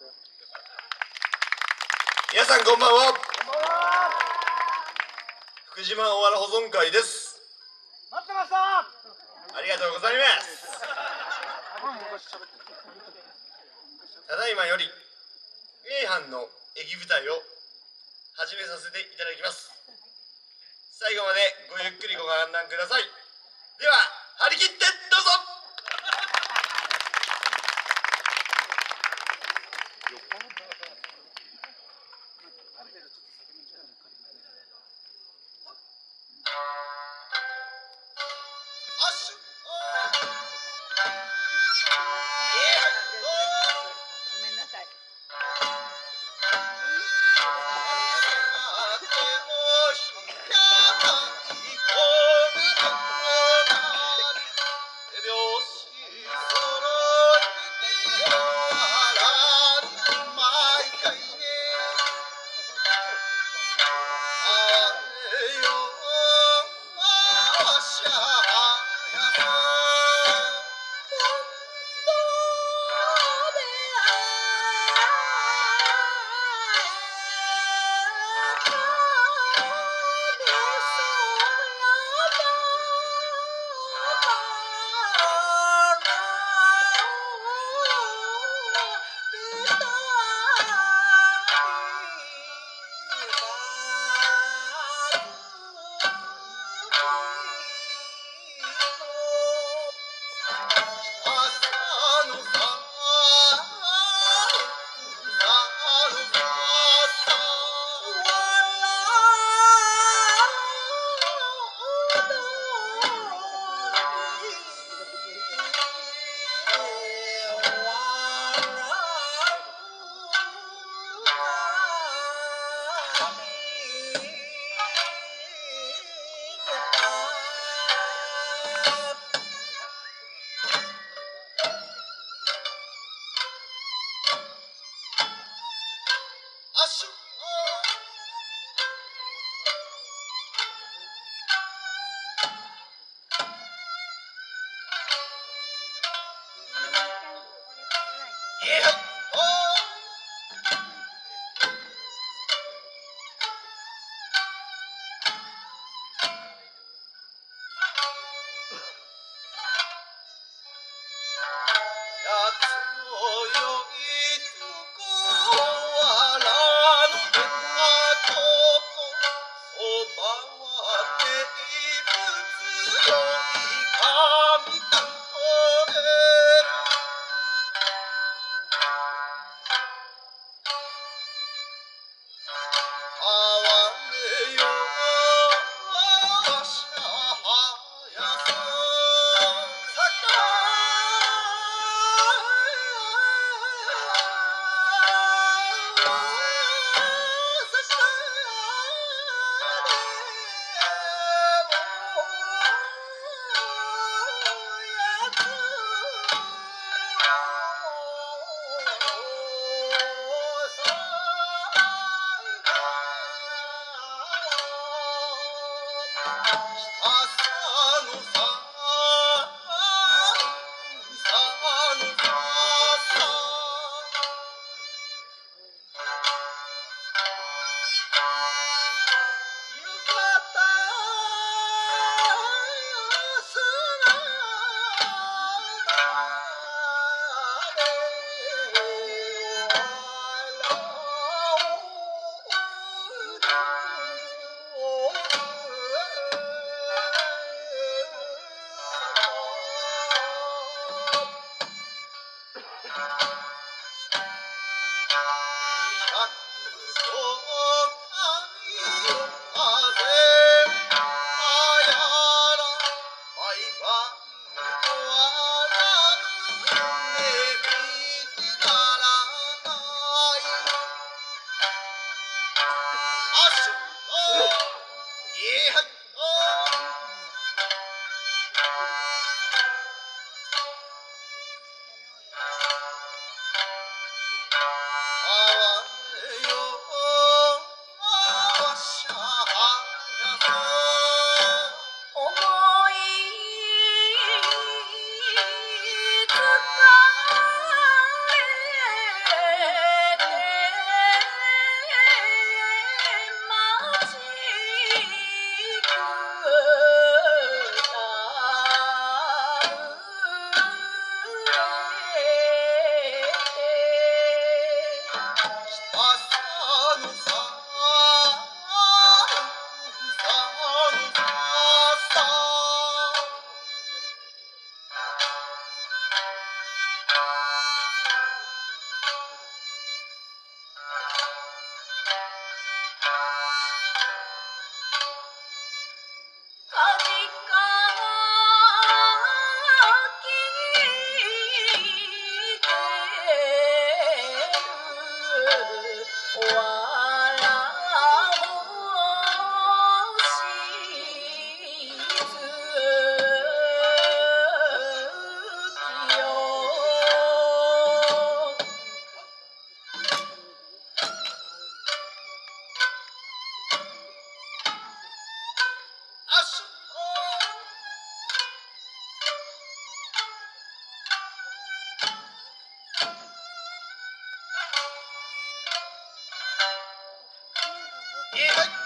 皆さんこんばんは。福島おわら保存会です。待ってました。ありがとうございます。ただいまより A 班の駅舞台を始めさせていただきます。最後までごゆっくりご観覧ください。では張り切ってご Come Amen. Oh. はい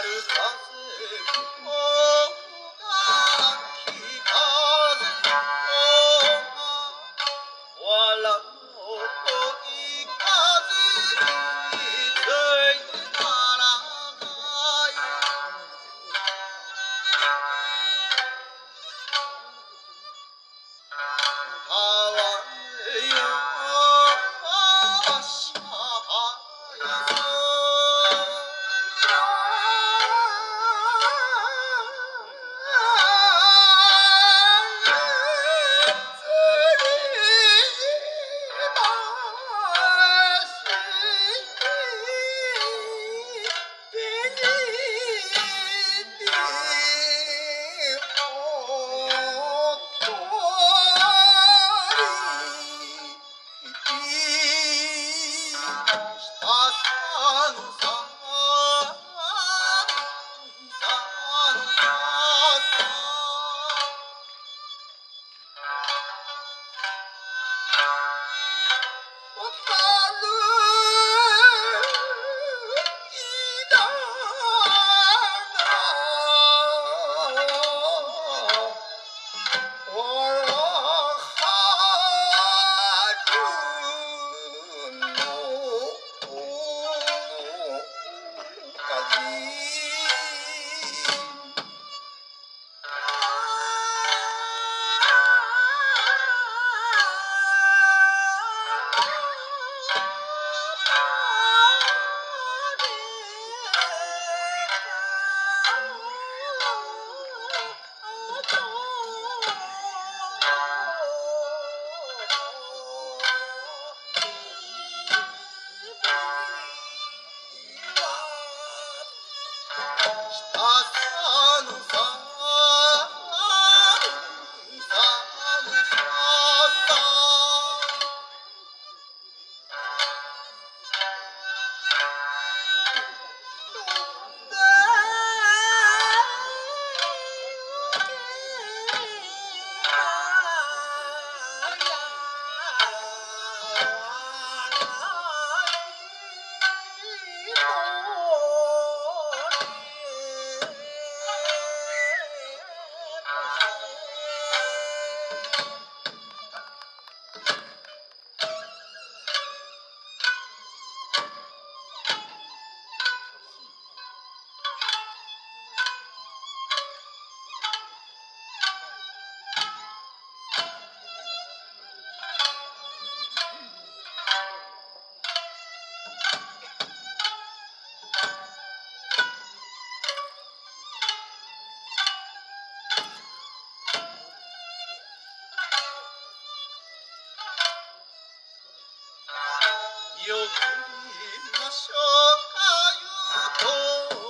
나를 가슴 よく言いましょかゆと。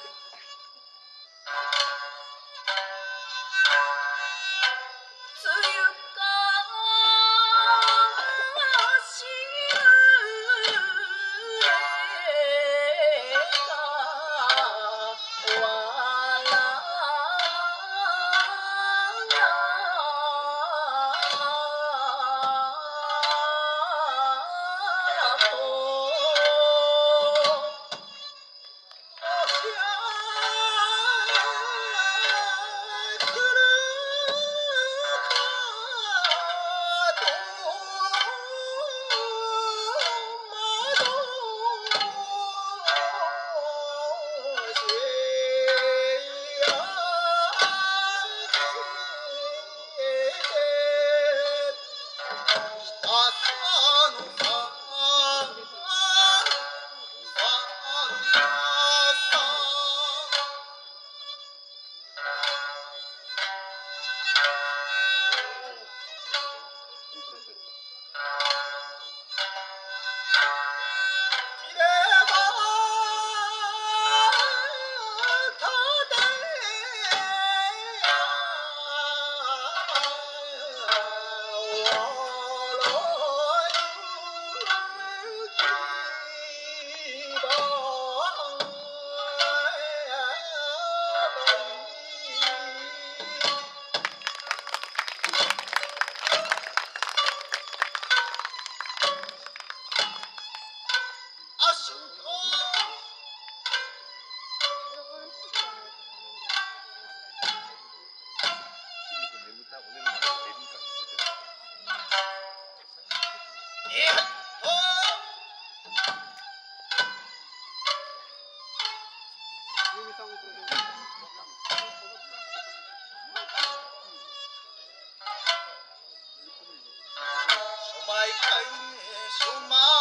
哎越时